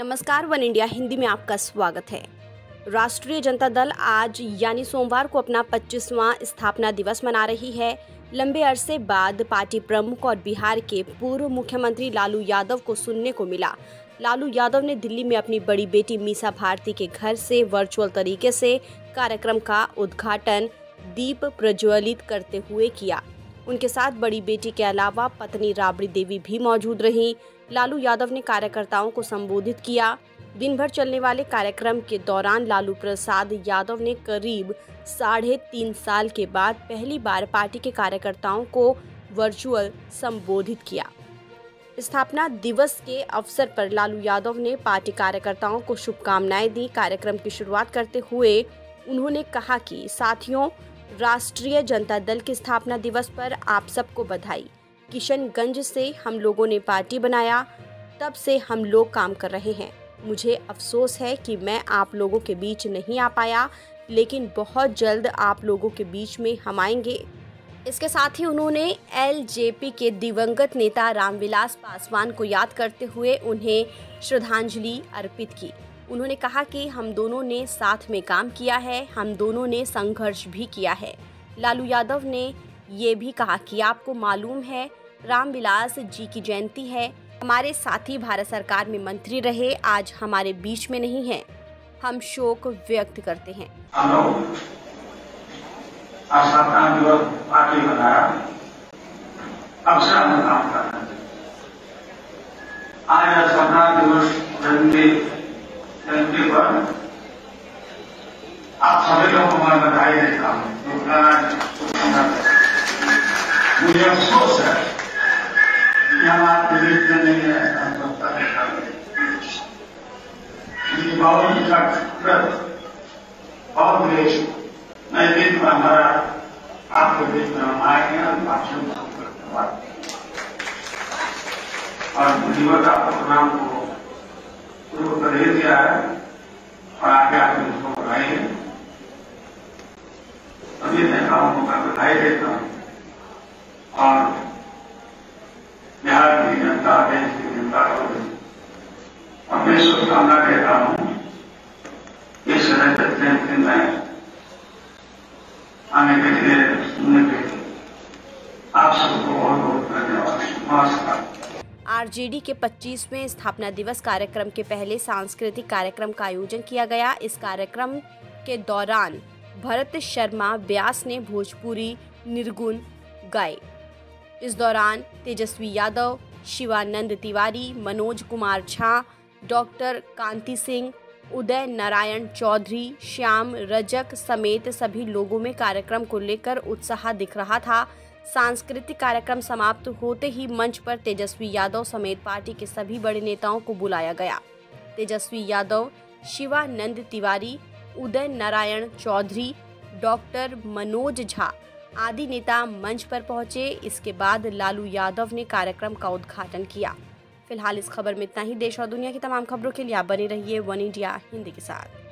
नमस्कार, one India Hindi में आपका स्वागत है। राष्ट्रीय जनता दल आज, यानी सोमवार को अपना 25वां स्थापना दिवस मना रही है। लंबे अरसे बाद पार्टी प्रमुख और बिहार के पूर्व मुख्यमंत्री लालू यादव को सुनने को मिला। लालू यादव ने दिल्ली में अपनी बड़ी बेटी मीसा भारती के घर से वर्चुअल तरीके से कार्यक्रम का उद्घाटन, दीप प्रज्वलित करते हुए किया। उनके साथ बड़ी बेटी के अलावा पत्नी राबड़ी देवी भी मौजूद रहीं। लालू यादव ने कार्यकर्ताओं को संबोधित किया। दिन भर चलने वाले कार्यक्रम के दौरान लालू प्रसाद यादव ने करीब साढ़े तीन साल के बाद पहली बार पार्टी के कार्यकर्ताओं को वर्चुअल संबोधित किया। स्थापना दिवस के अवसर पर लालू यादव ने पार्टी कार्यकर्ताओं को शुभकामनाएँ दी। कार्यक्रम की शुरुआत करते हुए उन्होंने कहा कि, साथियों राष्ट्रीय जनता दल के स्थापना दिवस पर आप सबको बधाई। किशनगंज से हम लोगों ने पार्टी बनाया, तब से हम लोग काम कर रहे हैं। मुझे अफसोस है कि मैं आप लोगों के बीच नहीं आ पाया, लेकिन बहुत जल्द आप लोगों के बीच में हम आएँगे। इसके साथ ही उन्होंने एलजेपी के दिवंगत नेता रामविलास पासवान को याद करते हुए उन्हें श्रद्धांजलि अर्पित की। उन्होंने कहा कि हम दोनों ने साथ में काम किया है, हम दोनों ने संघर्ष भी किया है। लालू यादव ने ये भी कहा कि आपको मालूम है, रामविलास जी की जयंती है। हमारे साथी भारत सरकार में मंत्री रहे, आज हमारे बीच में नहीं है। हम शोक व्यक्त करते हैं। आज दिवस पार्टी बनाया अवसर में काम करना आज स्थापना दिवस जयंती जयंती पर आप सभी को मैं बधाई देता हूँ। मुझे अफसोस है कि हम आपके में नहीं है हम देखा बावली का बहुत देश नए दिन में हमारा आपके बीच में हम आएँगे और भाषण और जीवन का प्रोग्राम को शुरू कर दिया है और आगे आप उसको बढ़ाएँगे सभी नेताओं को मैं बधाई देता हूँ और बिहार की जनता देश की जनता को और मैं शुभकामना देता हूँ इस रजत जयंती में आने के लिए सुनने के लिए आप सबको बहुत बहुत धन्यवाद नमस्कार आरजेडी के 25वें स्थापना दिवस कार्यक्रम के पहले सांस्कृतिक कार्यक्रम का आयोजन किया गया। इस कार्यक्रम के दौरान भरत शर्मा व्यास ने भोजपुरी निर्गुण गाए। इस दौरान तेजस्वी यादव, शिवानंद तिवारी, मनोज कुमार झा, डॉक्टर कांति सिंह, उदय नारायण चौधरी, श्याम रजक समेत सभी लोगों में कार्यक्रम को लेकर उत्साह दिख रहा था। सांस्कृतिक कार्यक्रम समाप्त होते ही मंच पर तेजस्वी यादव समेत पार्टी के सभी बड़े नेताओं को बुलाया गया। तेजस्वी यादव, शिवानंद तिवारी, उदय नारायण चौधरी, डॉक्टर मनोज झा आदि नेता मंच पर पहुँचे। इसके बाद लालू यादव ने कार्यक्रम का उद्घाटन किया। फ़िलहाल इस खबर में इतना ही। देश और दुनिया की तमाम खबरों के लिए आप बने रहिए वन इंडिया हिंदी के साथ।